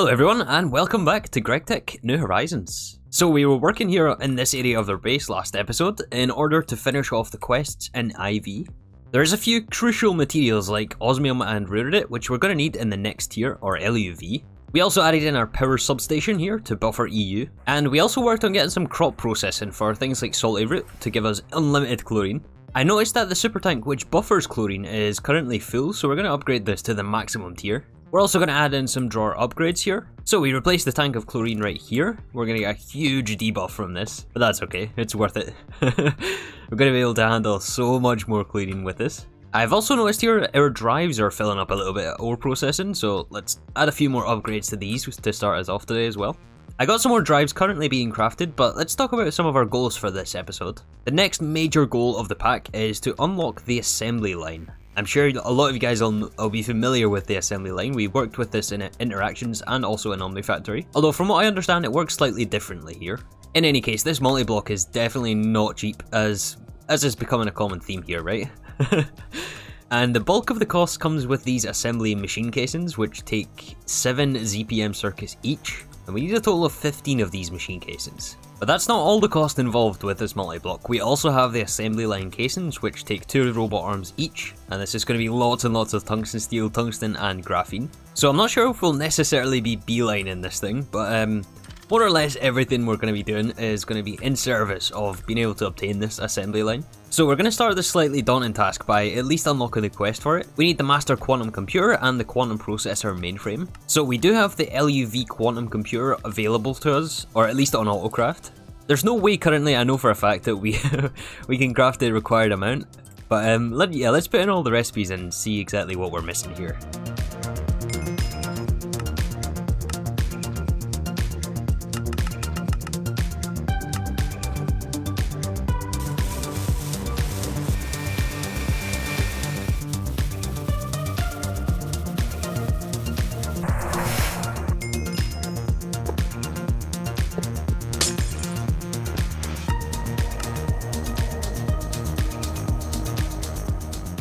Hello everyone and welcome back to GregTech New Horizons. So we were working here in this area of their base last episode in order to finish off the quests in IV. There's a few crucial materials like osmium and rarity which we're going to need in the next tier or LUV. We also added in our power substation here to buffer EU, and we also worked on getting some crop processing for things like salty root to give us unlimited chlorine. I noticed that the super tank which buffers chlorine is currently full, so we're going to upgrade this to the maximum tier. We're also going to add in some drawer upgrades here. So we replace the tank of chlorine right here. We're going to get a huge debuff from this, but that's okay. It's worth it. We're going to be able to handle so much more cleaning with this. I've also noticed here our drives are filling up a little bit of ore processing, so let's add a few more upgrades to these to start us off today as well. I got some more drives currently being crafted, but let's talk about some of our goals for this episode. The next major goal of the pack is to unlock the assembly line. I'm sure a lot of you guys will, will, be familiar with the assembly line. We worked with this in interactions and also in Omnifactory. Although from what I understand, it works slightly differently here. In any case, this multi-block is definitely not cheap, as as is becoming a common theme here, right? and the bulk of the cost comes with these assembly machine casings, which take 7 ZPM circuits each, and we need a total of 15 of these machine casings. But that's not all the cost involved with this multi-block. We also have the assembly line casings, which take two robot arms each, and this is going to be lots and lots of tungsten steel, tungsten, and graphene. So I'm not sure if we'll necessarily be beelining this thing, but um, more or less everything we're going to be doing is going to be in service of being able to obtain this assembly line. So we're going to start this slightly daunting task by at least unlocking the quest for it. We need the master quantum computer and the quantum processor mainframe. So we do have the LUV quantum computer available to us, or at least on autocraft. There's no way currently I know for a fact that we we can craft the required amount, but um, let, yeah, let's put in all the recipes and see exactly what we're missing here.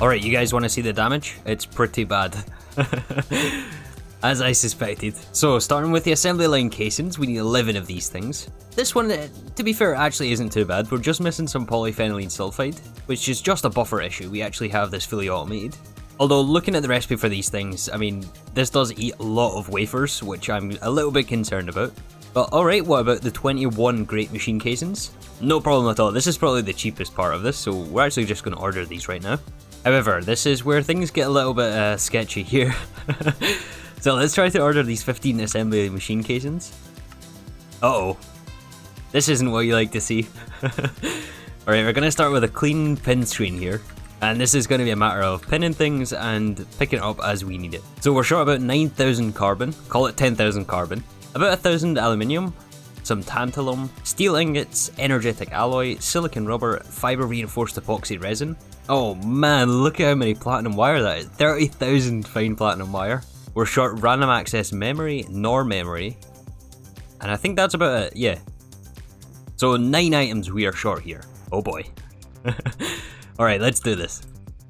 Alright, you guys want to see the damage? It's pretty bad. As I suspected. So, starting with the assembly line casings, we need 11 of these things. This one, uh, to be fair, actually isn't too bad. We're just missing some polyphenylene sulfide, which is just a buffer issue. We actually have this fully automated. Although, looking at the recipe for these things, I mean, this does eat a lot of wafers, which I'm a little bit concerned about. But alright, what about the 21 Grate Machine casings? No problem at all. This is probably the cheapest part of this, so we're actually just going to order these right now. However, this is where things get a little bit uh, sketchy here. so let's try to order these 15 assembly machine casings. Uh oh This isn't what you like to see. Alright, we're going to start with a clean pin screen here. And this is going to be a matter of pinning things and picking up as we need it. So we're short about 9,000 carbon, call it 10,000 carbon, about 1,000 aluminium, some tantalum, steel ingots, energetic alloy, silicon rubber, fiber reinforced epoxy resin, Oh man, look at how many platinum wire that is. 30,000 fine platinum wire. We're short random access memory, nor memory. And I think that's about it, yeah. So 9 items we are short here. Oh boy. Alright, let's do this.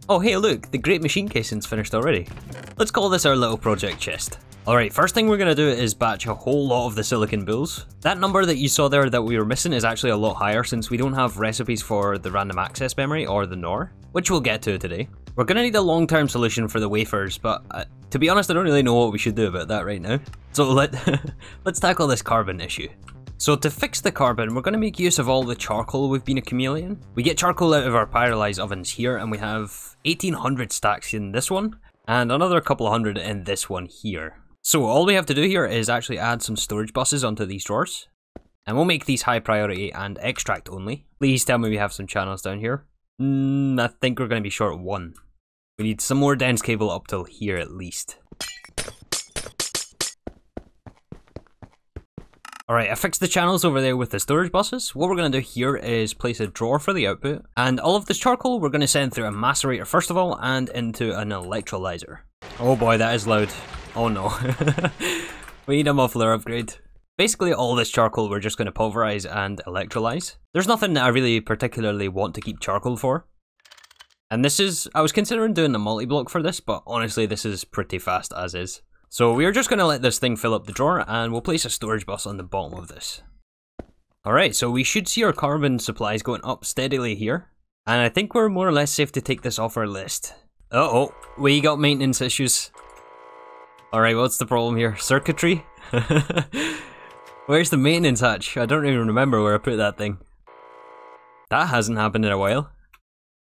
Oh hey look, the grate machine casing's finished already. Let's call this our little project chest. Alright, first thing we're going to do is batch a whole lot of the silicon boules. That number that you saw there that we were missing is actually a lot higher since we don't have recipes for the random access memory or the NOR which we'll get to today. We're going to need a long-term solution for the wafers, but uh, to be honest, I don't really know what we should do about that right now. So let, let's tackle this carbon issue. So to fix the carbon, we're going to make use of all the charcoal we've been accumulating. We get charcoal out of our pyrolyse ovens here, and we have 1800 stacks in this one, and another couple of hundred in this one here. So all we have to do here is actually add some storage buses onto these drawers, and we'll make these high priority and extract only. Please tell me we have some channels down here. Mm, I think we're going to be short one. We need some more dense cable up till here at least. Alright, I fixed the channels over there with the storage buses. What we're going to do here is place a drawer for the output. And all of this charcoal we're going to send through a macerator first of all and into an electrolyzer. Oh boy, that is loud. Oh no. we need a muffler upgrade. Basically all this charcoal we're just going to pulverize and electrolyze. There's nothing that I really particularly want to keep charcoal for. And this is, I was considering doing a multi-block for this, but honestly this is pretty fast as is. So we're just going to let this thing fill up the drawer and we'll place a storage bus on the bottom of this. Alright, so we should see our carbon supplies going up steadily here. And I think we're more or less safe to take this off our list. Uh oh, we got maintenance issues. Alright, what's the problem here? Circuitry? Where's the maintenance hatch? I don't even remember where I put that thing. That hasn't happened in a while.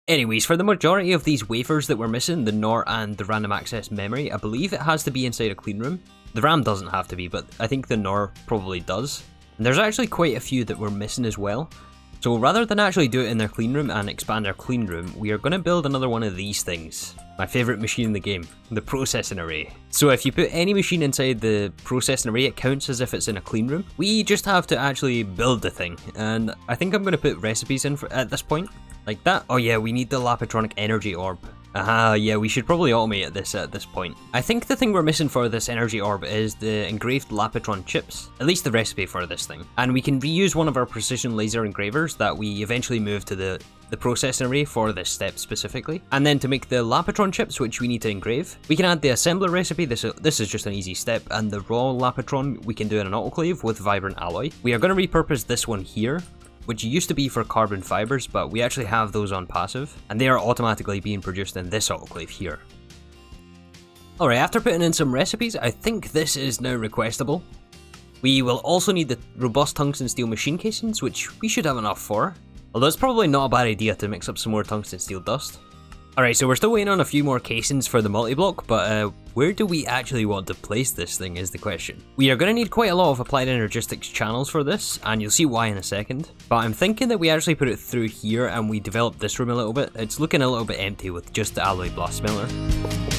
Anyways, for the majority of these wafers that we're missing, the NOR and the random access memory, I believe it has to be inside a clean room. The RAM doesn't have to be, but I think the NOR probably does. And there's actually quite a few that we're missing as well. So rather than actually do it in their clean room and expand our clean room, we are going to build another one of these things. My favourite machine in the game, the processing array. So if you put any machine inside the processing array, it counts as if it's in a clean room. We just have to actually build the thing, and I think I'm going to put recipes in for, at this point. Like that. Oh yeah, we need the Lapotronic Energy Orb. Aha, yeah, we should probably automate this at this point. I think the thing we're missing for this energy orb is the engraved Lapotron chips, at least the recipe for this thing. And we can reuse one of our precision laser engravers that we eventually move to the, the processing array for this step specifically. And then to make the Lapotron chips, which we need to engrave, we can add the assembler recipe, this, this is just an easy step, and the raw Lapotron we can do in an autoclave with Vibrant Alloy. We are going to repurpose this one here which used to be for carbon fibers, but we actually have those on passive, and they are automatically being produced in this autoclave here. Alright, after putting in some recipes, I think this is now requestable. We will also need the robust tungsten steel machine casings, which we should have enough for, although it's probably not a bad idea to mix up some more tungsten steel dust. Alright, so we're still waiting on a few more casings for the multi-block, but uh, where do we actually want to place this thing is the question. We are going to need quite a lot of applied energistics channels for this, and you'll see why in a second. But I'm thinking that we actually put it through here and we develop this room a little bit. It's looking a little bit empty with just the alloy blast smelter.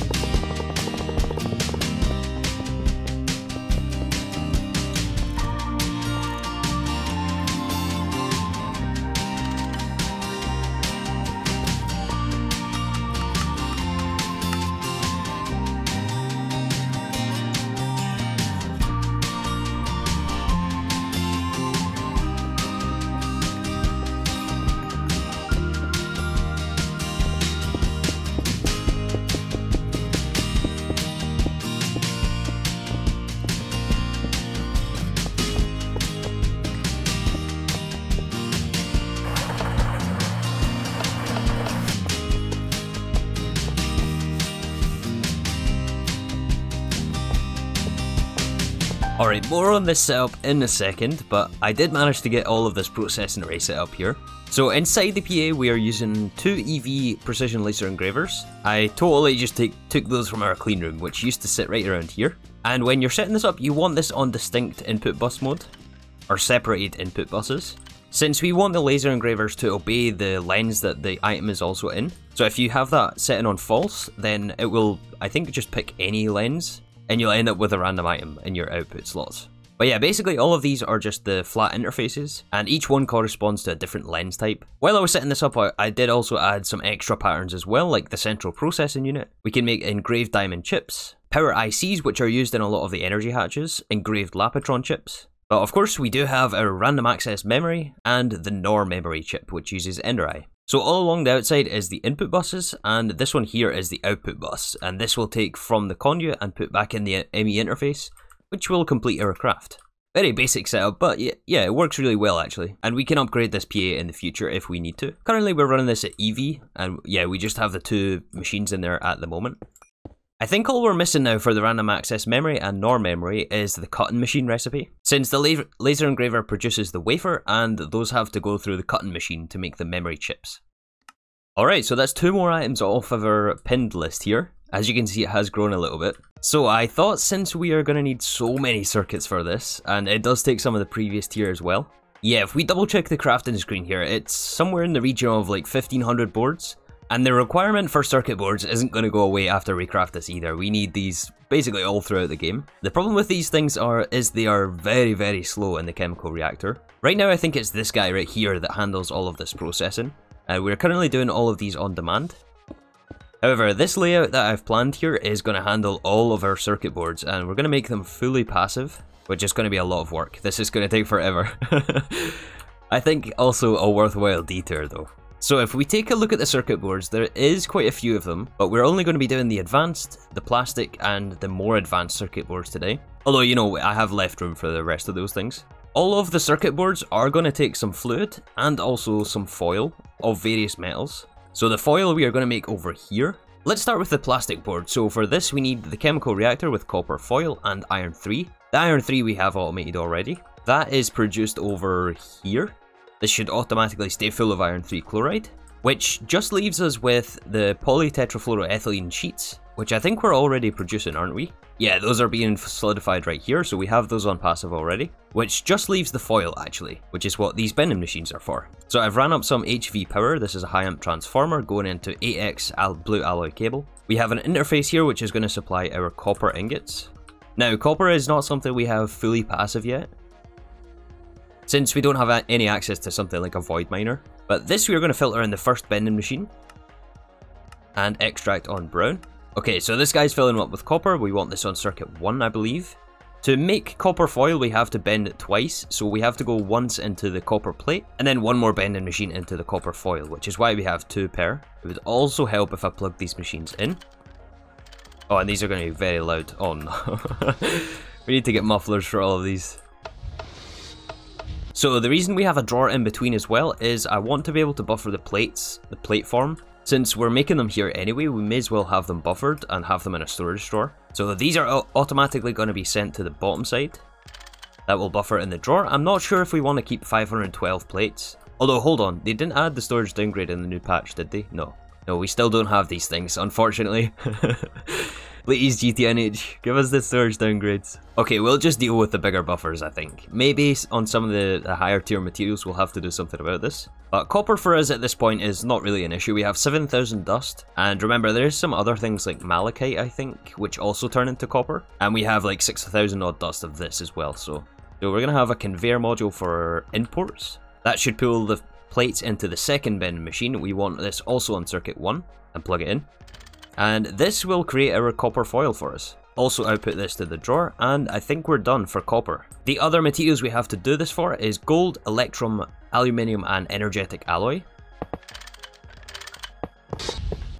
Alright, more on this setup in a second, but I did manage to get all of this processing array set up here. So inside the PA we are using two EV precision laser engravers. I totally just take, took those from our clean room, which used to sit right around here. And when you're setting this up, you want this on distinct input bus mode, or separated input buses. Since we want the laser engravers to obey the lens that the item is also in, so if you have that setting on false, then it will, I think, just pick any lens and you'll end up with a random item in your output slots. But yeah, basically all of these are just the flat interfaces, and each one corresponds to a different lens type. While I was setting this up, I did also add some extra patterns as well, like the central processing unit. We can make engraved diamond chips, power ICs which are used in a lot of the energy hatches, engraved Lapotron chips. But of course we do have our random access memory, and the NOR memory chip which uses Ender so all along the outside is the input buses, and this one here is the output bus, and this will take from the conduit and put back in the ME interface, which will complete our craft. Very basic setup, but yeah, yeah, it works really well actually. And we can upgrade this PA in the future if we need to. Currently we're running this at EV, and yeah, we just have the two machines in there at the moment. I think all we're missing now for the random access memory and NOR memory is the cutting machine recipe. Since the laser engraver produces the wafer, and those have to go through the cutting machine to make the memory chips. Alright, so that's two more items off of our pinned list here. As you can see, it has grown a little bit. So I thought since we are going to need so many circuits for this, and it does take some of the previous tier as well, yeah, if we double check the crafting screen here, it's somewhere in the region of like 1500 boards. And the requirement for circuit boards isn't going to go away after we craft this either. We need these basically all throughout the game. The problem with these things are is they are very, very slow in the chemical reactor. Right now I think it's this guy right here that handles all of this processing. Uh, we're currently doing all of these on demand. However, this layout that I've planned here is going to handle all of our circuit boards and we're going to make them fully passive, which is going to be a lot of work. This is going to take forever. I think also a worthwhile detour though. So if we take a look at the circuit boards, there is quite a few of them, but we're only going to be doing the advanced, the plastic, and the more advanced circuit boards today. Although, you know, I have left room for the rest of those things. All of the circuit boards are going to take some fluid and also some foil of various metals. So the foil we are going to make over here. Let's start with the plastic board. So for this we need the chemical reactor with copper foil and iron 3. The iron 3 we have automated already. That is produced over here. This should automatically stay full of iron 3 chloride. Which just leaves us with the polytetrafluoroethylene sheets, which I think we're already producing, aren't we? Yeah, those are being solidified right here, so we have those on passive already. Which just leaves the foil, actually, which is what these bending machines are for. So I've ran up some HV power, this is a high amp transformer going into 8X al blue alloy cable. We have an interface here which is going to supply our copper ingots. Now, copper is not something we have fully passive yet, since we don't have any access to something like a void miner. But this we are going to filter in the first bending machine, and extract on brown. Okay, so this guy's filling up with copper. We want this on circuit 1, I believe. To make copper foil, we have to bend it twice, so we have to go once into the copper plate, and then one more bending machine into the copper foil, which is why we have two pair. It would also help if I plug these machines in. Oh, and these are going to be very loud. Oh no. we need to get mufflers for all of these. So the reason we have a drawer in between as well is I want to be able to buffer the plates, the plate form, since we're making them here anyway, we may as well have them buffered and have them in a storage drawer. So these are automatically going to be sent to the bottom side. That will buffer in the drawer. I'm not sure if we want to keep 512 plates. Although, hold on, they didn't add the storage downgrade in the new patch, did they? No. No, we still don't have these things, unfortunately. Please, GTNH, give us the storage downgrades. Okay, we'll just deal with the bigger buffers, I think. Maybe on some of the, the, higher tier materials we'll have to do something about this. But copper for us at this point is not really an issue. We have 7,000 dust. And remember, there's some other things like malachite, I think, which also turn into copper. And we have like 6,000 odd dust of this as well, so... So we're going to have a conveyor module for imports. That should pull the plates into the second bending machine. We want this also on circuit 1 and plug it in. And this will create our copper foil for us. Also output this to the drawer, and I think we're done for copper. The other materials we have to do this for is gold, electrum, aluminium, and energetic alloy.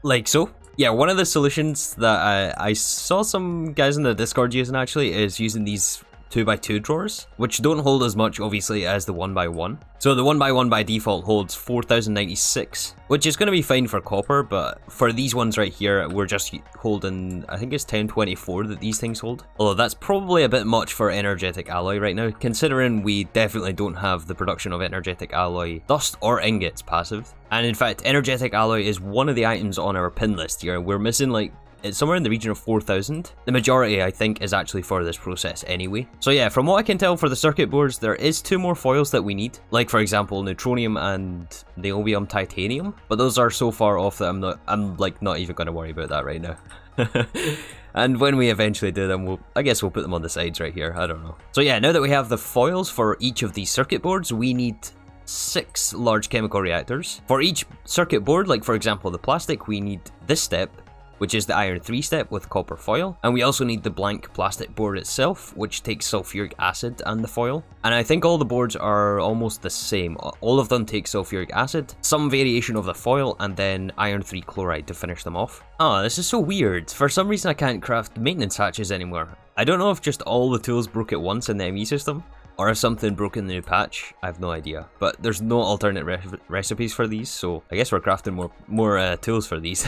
Like so. Yeah, one of the solutions that I, I saw some guys in the Discord using actually is using these 2x2 drawers, which don't hold as much obviously as the 1x1. So the 1x1 by default holds 4096, which is going to be fine for copper, but for these ones right here, we're just holding, I think it's 1024 that these things hold. Although that's probably a bit much for energetic alloy right now, considering we definitely don't have the production of energetic alloy dust or ingots passive. And in fact, energetic alloy is one of the items on our pin list here. We're missing like it's somewhere in the region of 4,000. The majority, I think, is actually for this process anyway. So yeah, from what I can tell for the circuit boards, there is two more foils that we need. Like, for example, neutronium and niobium titanium. But those are so far off that I'm not, I'm like not even going to worry about that right now. and when we eventually do them, we'll, I guess we'll put them on the sides right here. I don't know. So yeah, now that we have the foils for each of these circuit boards, we need six large chemical reactors. For each circuit board, like for example the plastic, we need this step, which is the iron 3 step with copper foil. And we also need the blank plastic board itself, which takes sulfuric acid and the foil. And I think all the boards are almost the same. All of them take sulfuric acid, some variation of the foil, and then iron 3 chloride to finish them off. Ah, oh, this is so weird. For some reason I can't craft maintenance hatches anymore. I don't know if just all the tools broke at once in the ME system, or if something broke in the new patch, I have no idea. But there's no alternate re recipes for these, so I guess we're crafting more more uh, tools for these.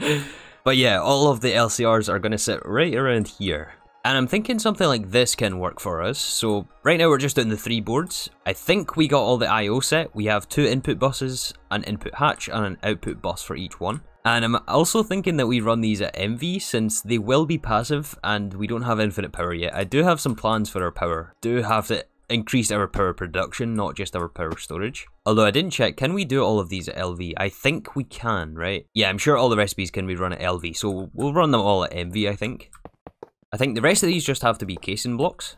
but yeah, all of the LCRs are going to sit right around here. And I'm thinking something like this can work for us. So right now we're just doing the three boards. I think we got all the I.O. set. We have two input buses, an input hatch, and an output bus for each one. And I'm also thinking that we run these at MV since they will be passive and we don't have infinite power yet. I do have some plans for our power. Do have to increase our power production, not just our power storage. Although I didn't check, can we do all of these at LV? I think we can, right? Yeah, I'm sure all the recipes can be run at LV, so we'll run them all at MV, I think. I think the rest of these just have to be casing blocks.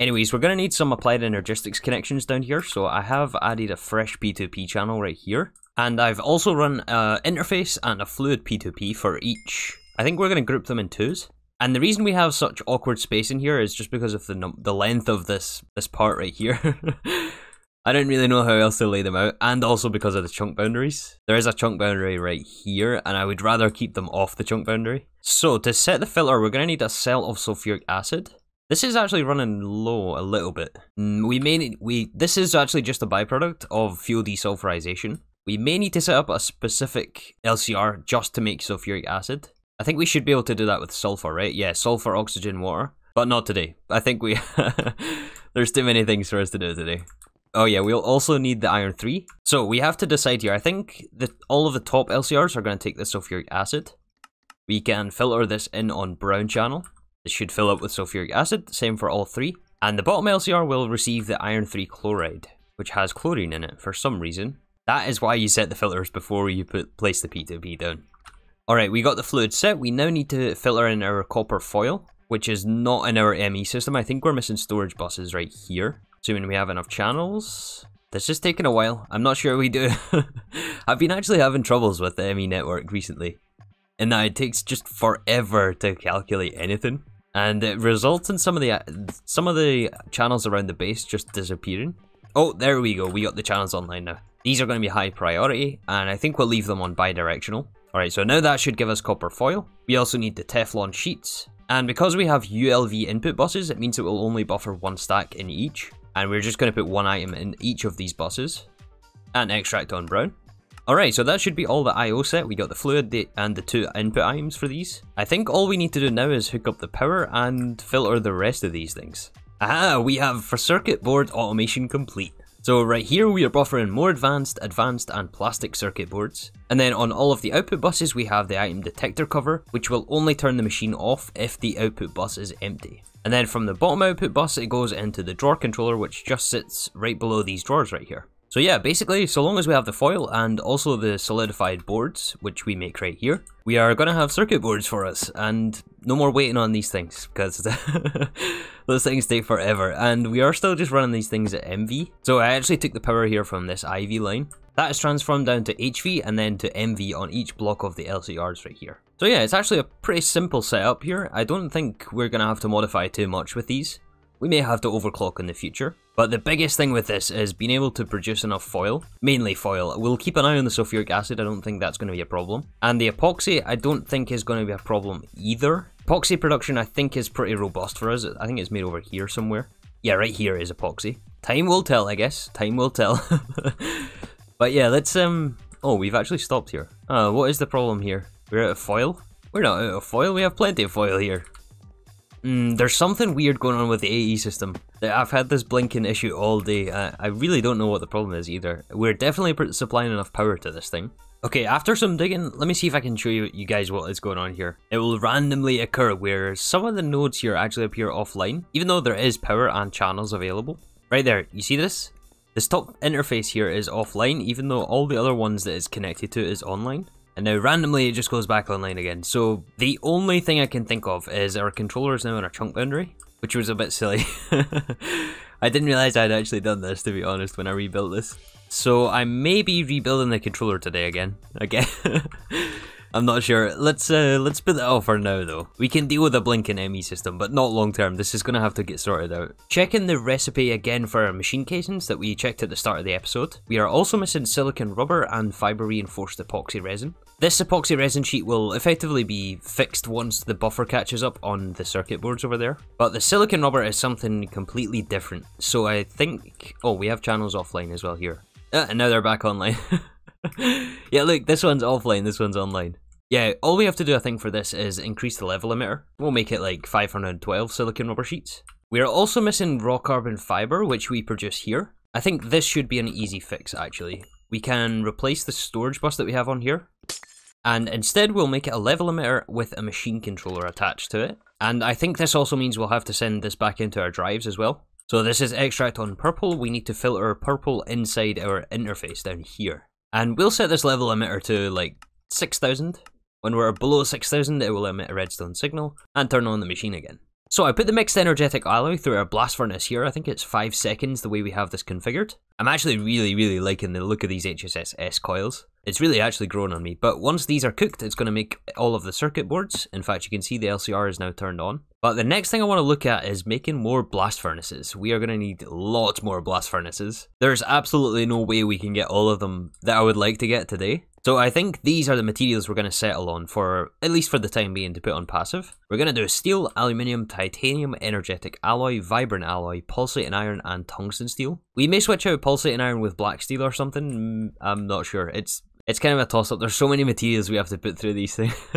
Anyways, we're going to need some applied energistics connections down here, so I have added a fresh P2P channel right here. And I've also run an interface and a fluid P2P for each. I think we're going to group them in twos. And the reason we have such awkward space in here is just because of the the length of this this part right here. I don't really know how else to lay them out, and also because of the chunk boundaries. There is a chunk boundary right here, and I would rather keep them off the chunk boundary. So, to set the filter, we're going to need a cell of sulfuric acid. This is actually running low a little bit. Mm, we may need, we this is actually just a byproduct of fuel desulfurization. We may need to set up a specific LCR just to make sulfuric acid. I think we should be able to do that with sulfur, right? Yeah, sulfur, oxygen, water. But not today. I think we... There's too many things for us to do today. Oh yeah, we'll also need the iron 3. So we have to decide here. I think that all of the top LCRs are going to take the sulfuric acid. We can filter this in on brown channel. This should fill up with sulfuric acid, same for all three. And the bottom LCR will receive the iron 3 chloride, which has chlorine in it for some reason. That is why you set the filters before you put place the P2P down. Alright, we got the fluid set. We now need to filter in our copper foil, which is not in our ME system. I think we're missing storage buses right here. Assuming we have enough channels. This is taking a while. I'm not sure we do. I've been actually having troubles with the ME network recently. And that it takes just forever to calculate anything. And it results in some of the uh, some of the channels around the base just disappearing. Oh, there we go. We got the channels online now. These are going to be high priority, and I think we'll leave them on bidirectional. Alright, so now that should give us copper foil. We also need the Teflon sheets. And because we have ULV input buses, it means it will only buffer one stack in each. And we're just going to put one item in each of these buses. And extract on brown. Alright, so that should be all the I.O. set. We got the fluid and the two input items for these. I think all we need to do now is hook up the power and filter the rest of these things. Aha, we have for circuit board automation complete. So right here we are buffering more advanced, advanced and plastic circuit boards. And then on all of the output buses we have the item detector cover, which will only turn the machine off if the output bus is empty. And then from the bottom output bus it goes into the drawer controller which just sits right below these drawers right here. So yeah, basically, so long as we have the foil and also the solidified boards, which we make right here, we are going to have circuit boards for us, and no more waiting on these things, because those things take forever, and we are still just running these things at MV. So I actually took the power here from this IV line. That is transformed down to HV and then to MV on each block of the LCRs right here. So yeah, it's actually a pretty simple setup here. I don't think we're going to have to modify too much with these. We may have to overclock in the future. But the biggest thing with this is being able to produce enough foil, mainly foil. We'll keep an eye on the sulfuric acid, I don't think that's going to be a problem. And the epoxy, I don't think is going to be a problem either. Epoxy production, I think, is pretty robust for us. I think it's made over here somewhere. Yeah, right here is epoxy. Time will tell, I guess. Time will tell. but yeah, let's, um... Oh, we've actually stopped here. Uh, what is the problem here? We're out of foil? We're not out of foil, we have plenty of foil here. Mm, there's something weird going on with the AE system. I've had this blinking issue all day. Uh, I really don't know what the problem is either. We're definitely supplying enough power to this thing. Okay, after some digging, let me see if I can show you, you guys what is going on here. It will randomly occur where some of the nodes here actually appear offline, even though there is power and channels available. Right there, you see this? This top interface here is offline, even though all the other ones that it's connected to is online. And now randomly it just goes back online again. So the only thing I can think of is our controller is now in a chunk boundary, which was a bit silly. I didn't realize I'd actually done this, to be honest, when I rebuilt this. So I may be rebuilding the controller today again. Again. I'm not sure. Let's uh, let's put that off for now though. We can deal with a blinking ME system, but not long term. This is going to have to get sorted out. Checking the recipe again for our machine casings that we checked at the start of the episode. We are also missing silicon rubber and fiber reinforced epoxy resin. This epoxy resin sheet will effectively be fixed once the buffer catches up on the circuit boards over there. But the silicon rubber is something completely different. So I think... Oh, we have channels offline as well here. Uh, and now they're back online. yeah, look, this one's offline, this one's online. Yeah, all we have to do, I think, for this is increase the level emitter. We'll make it like 512 silicon rubber sheets. We are also missing raw carbon fiber, which we produce here. I think this should be an easy fix, actually. We can replace the storage bus that we have on here. And instead, we'll make it a level emitter with a machine controller attached to it. And I think this also means we'll have to send this back into our drives as well. So this is extract on purple. We need to filter purple inside our interface down here. And we'll set this level emitter to like 6000 when we're below 6000, it will emit a redstone signal and turn on the machine again. So I put the mixed energetic alloy through our blast furnace here. I think it's 5 seconds the way we have this configured. I'm actually really, really liking the look of these HSS S coils. It's really actually grown on me. But once these are cooked, it's going to make all of the circuit boards. In fact, you can see the LCR is now turned on. But the next thing I want to look at is making more blast furnaces. We are going to need lots more blast furnaces. There's absolutely no way we can get all of them that I would like to get today. So I think these are the materials we're going to settle on for, at least for the time being, to put on passive. We're going to do steel, aluminium, titanium, energetic alloy, vibrant alloy, pulsating iron, and tungsten steel. We may switch out pulsating iron with black steel or something, mm, I'm not sure. It's it's kind of a toss up. There's so many materials we have to put through these things.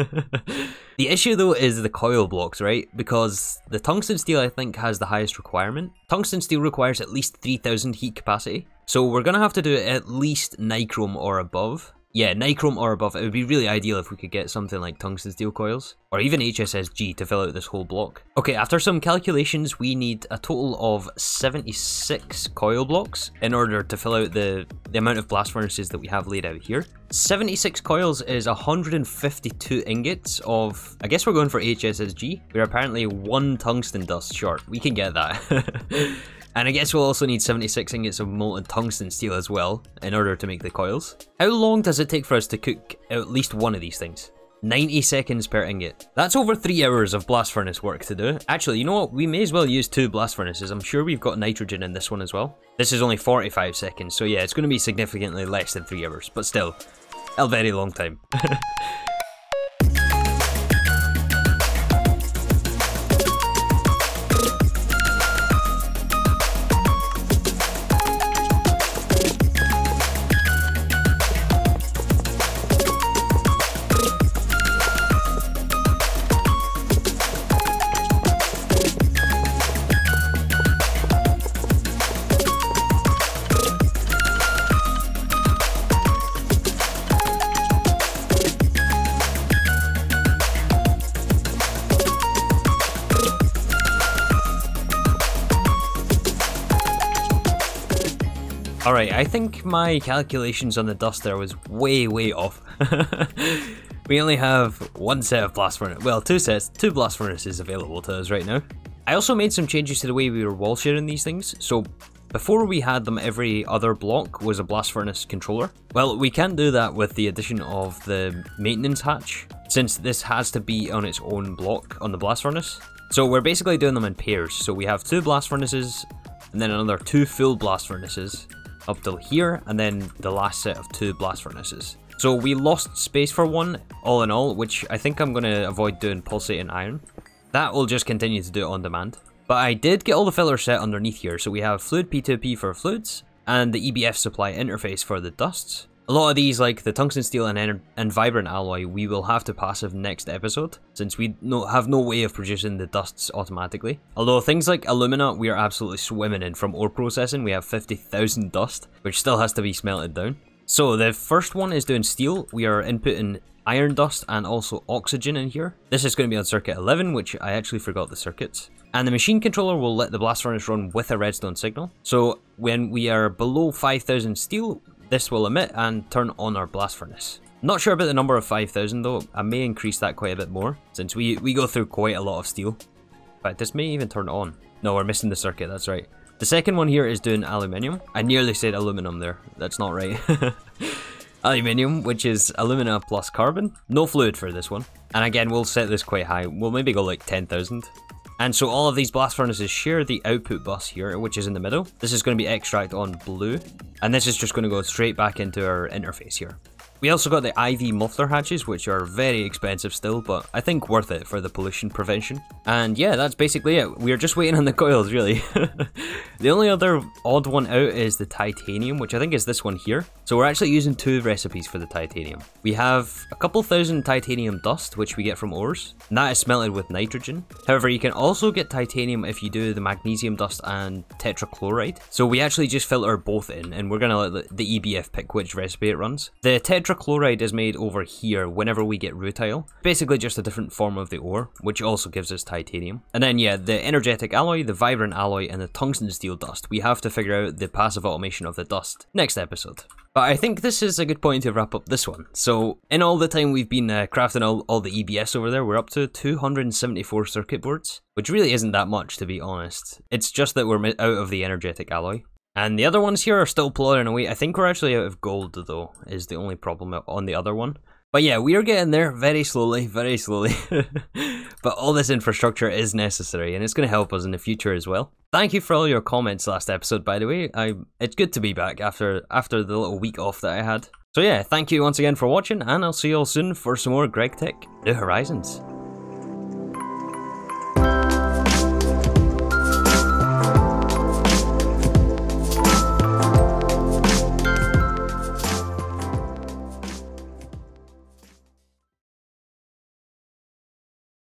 the issue though is the coil blocks, right? Because the tungsten steel I think has the highest requirement. Tungsten steel requires at least 3000 heat capacity. So we're going to have to do at least nichrome or above yeah, nichrome or above, it would be really ideal if we could get something like tungsten steel coils, or even HSSG to fill out this whole block. Okay, after some calculations, we need a total of 76 coil blocks in order to fill out the, the amount of blast furnaces that we have laid out here. 76 coils is 152 ingots of, I guess we're going for HSSG. We're apparently one tungsten dust short. We can get that. And I guess we'll also need 76 ingots of molten tungsten steel as well, in order to make the coils. How long does it take for us to cook at least one of these things? 90 seconds per ingot. That's over 3 hours of blast furnace work to do. Actually, you know what? We may as well use two blast furnaces. I'm sure we've got nitrogen in this one as well. This is only 45 seconds, so yeah, it's going to be significantly less than 3 hours, but still, a very long time. Alright, I think my calculations on the dust there was way, way off. we only have one set of blast furnace, well, two sets, two blast furnaces available to us right now. I also made some changes to the way we were wall sharing these things, so before we had them every other block was a blast furnace controller. Well, we can't do that with the addition of the maintenance hatch, since this has to be on its own block on the blast furnace. So we're basically doing them in pairs, so we have two blast furnaces, and then another two full blast furnaces, up till here, and then the last set of two blast furnaces. So we lost space for one, all in all, which I think I'm going to avoid doing pulsating iron. That will just continue to do it on demand. But I did get all the fillers set underneath here, so we have fluid P2P for fluids, and the EBF supply interface for the dusts. A lot of these, like the tungsten steel and, and vibrant alloy, we will have to passive next episode, since we no, have no way of producing the dusts automatically. Although things like alumina, we are absolutely swimming in from ore processing. We have 50,000 dust, which still has to be smelted down. So the first one is doing steel. We are inputting iron dust and also oxygen in here. This is going to be on circuit 11, which I actually forgot the circuits. And the machine controller will let the blast furnace run with a redstone signal. So when we are below 5000 steel, this will emit and turn on our blast furnace. Not sure about the number of 5000 though, I may increase that quite a bit more, since we, we go through quite a lot of steel. In fact, this may even turn on. No, we're missing the circuit, that's right. The second one here is doing aluminium. I nearly said aluminum there, that's not right. aluminium, which is alumina plus carbon. No fluid for this one. And again, we'll set this quite high. We'll maybe go like 10,000. And so all of these blast furnaces share the output bus here, which is in the middle. This is going to be extract on blue, and this is just going to go straight back into our interface here. We also got the IV muffler hatches, which are very expensive still, but I think worth it for the pollution prevention. And yeah, that's basically it. We're just waiting on the coils, really. the only other odd one out is the titanium, which I think is this one here. So we're actually using two recipes for the titanium. We have a couple thousand titanium dust, which we get from ores, and that is smelted with nitrogen. However, you can also get titanium if you do the magnesium dust and tetrachloride. So we actually just filter both in, and we're gonna let the EBF pick which recipe it runs. The tetrachloride is made over here whenever we get rutile. Basically just a different form of the ore, which also gives us titanium. And then yeah, the energetic alloy, the vibrant alloy, and the tungsten steel dust. We have to figure out the passive automation of the dust next episode. But I think this is a good point to wrap up this one. So, in all the time we've been uh, crafting all, all the EBFs over there, we're up to 274 circuit boards, which really isn't that much to be honest. It's just that we're out of the energetic alloy. And the other ones here are still plodding away. I think we're actually out of gold, though, is the only problem on the other one. But yeah, we are getting there very slowly, very slowly. but all this infrastructure is necessary, and it's going to help us in the future as well. Thank you for all your comments last episode, by the way. I It's good to be back after after the little week off that I had. So yeah, thank you once again for watching, and I'll see you all soon for some more GregTech New Horizons.